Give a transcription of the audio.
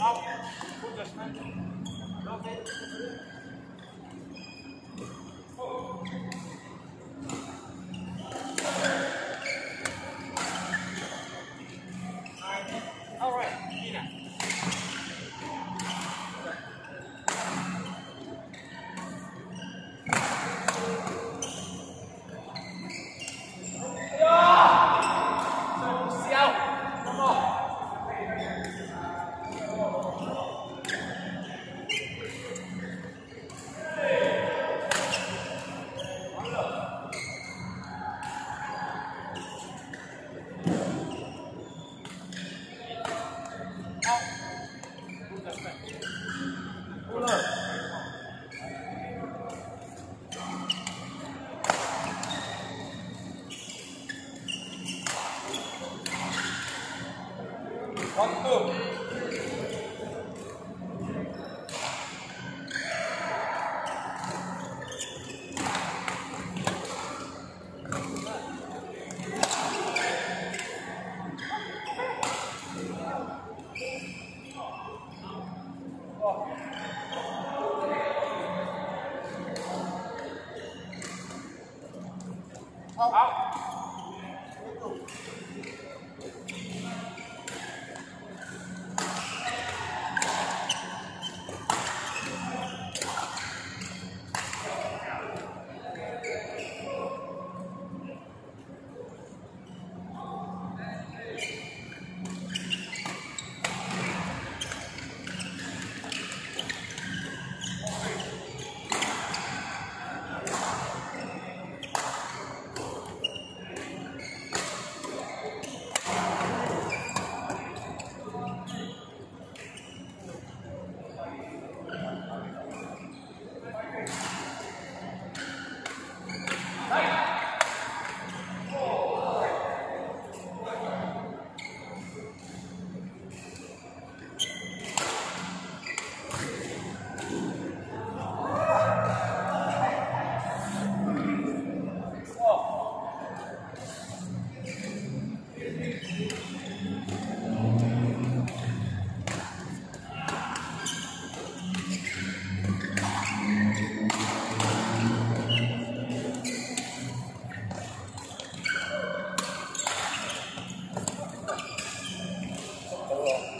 Up. Gut, das Oh. Cool.